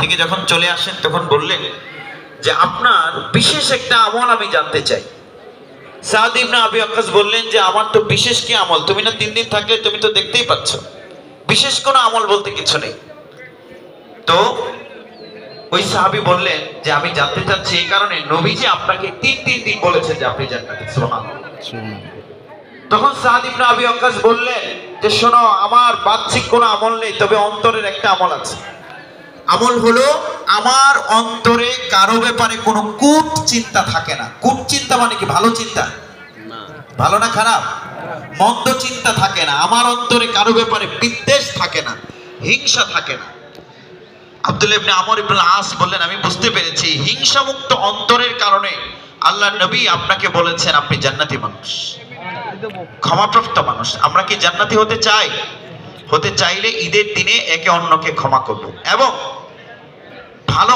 থেকে যখন চলে আসেন, তখন বললেন যে, আপনার বিশেষ একটা আমল আমি জানতে চাই। সাদ ইবনে আবি আকাশ বললেন যে, আমার তো বিশেষ কি আমল? তুমি না তিন দিন থাকলে তুমি তো দেখতেই পাচ্ছ। বিশেষ কোনো আমল বলতে কিছু নেই। তো ওই সাহাবি বললেন যে, আমি জানতে চাচ্ছি এই কারণে নবীজি আপনাকে তিন তিন দিন বলেছেন যে, আপনি সুবহানাল্লাহ। তখন সাদ ইবনে আবি ওয়াক্কাস বললেন যে, শোনো, আমার বাহ্যিক কোনো আমল নেই, তবে অন্তরের একটা আমল আছে। আমল হলো আমার অন্তরে কারও ব্যাপারে কোনো কূট চিন্তা থাকে না। কূট চিন্তা মানে কি? ভালো চিন্তা? ভালো না খারাপ? মন্দ চিন্তা থাকে না। আমার অন্তরে কারও ব্যাপারে বিদ্বেষ থাকে না হিংসা থাকে না। আব্দুল ইবনে আমর ইবনে আস বললেন আমি বুঝতে পেরেছি হিংসা মুক্ত অন্তরের কারণে আল্লাহ নবী আপনাকে বলেছেন আপনি জান্নাতি মানুষ। ক্ষমাপ্রাপ্ত মানুষ। আমরা কি জান্নাতি হতে চাই? হতে চাইলে ঈদের দিনে একে অন্যকে ক্ষমা করব এবং ভালো